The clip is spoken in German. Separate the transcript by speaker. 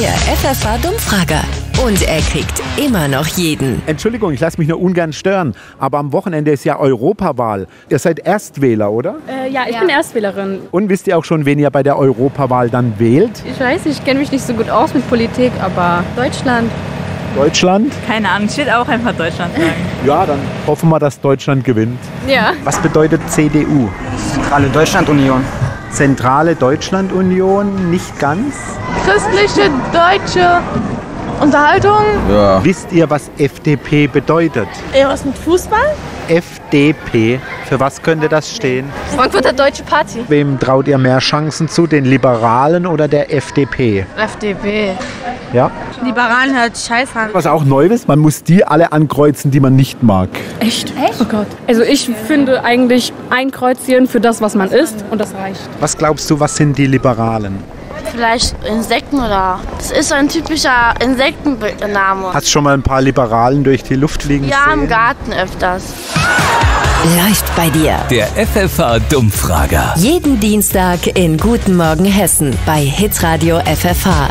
Speaker 1: Der FFH-Dummfrager. Und er kriegt immer noch jeden.
Speaker 2: Entschuldigung, ich lasse mich nur ungern stören, aber am Wochenende ist ja Europawahl. Ihr seid Erstwähler, oder?
Speaker 3: Äh, ja, ich bin Erstwählerin.
Speaker 2: Und wisst ihr auch schon, wen ihr bei der Europawahl dann wählt?
Speaker 3: Ich weiß, ich kenne mich nicht so gut aus mit Politik, aber Deutschland.
Speaker 2: Deutschland?
Speaker 4: Keine Ahnung, ich will auch einfach Deutschland sagen.
Speaker 2: Ja, dann hoffen wir, dass Deutschland gewinnt.
Speaker 3: Ja.
Speaker 2: Was bedeutet CDU?
Speaker 5: Zentrale Deutschlandunion.
Speaker 2: Zentrale Deutschlandunion, nicht ganz.
Speaker 6: Christliche deutsche Unterhaltung.
Speaker 2: Wisst ihr, was FDP bedeutet?
Speaker 6: Eher was mit Fußball?
Speaker 2: FDP. Für was könnte das stehen?
Speaker 6: Frankfurter Deutsche Party.
Speaker 2: Wem traut ihr mehr Chancen zu, den Liberalen oder der FDP?
Speaker 6: FDP.
Speaker 2: Ja?
Speaker 6: Liberalen hört scheiß an.
Speaker 2: Was auch neu ist, man muss die alle ankreuzen, die man nicht mag.
Speaker 3: Echt? Echt? Oh Gott. Also ich finde eigentlich ein Kreuzchen für das, was man isst und das reicht.
Speaker 2: Was glaubst du, was sind die Liberalen?
Speaker 7: Vielleicht Insekten oder. Das ist so ein typischer Insektenname.
Speaker 2: Hast schon mal ein paar Liberalen durch die Luft fliegen
Speaker 7: Ja, im
Speaker 2: sehen?
Speaker 7: Garten öfters.
Speaker 1: Läuft bei dir.
Speaker 8: Der FFH-Dummfrager.
Speaker 1: Jeden Dienstag in Guten Morgen Hessen bei Hitradio FFH.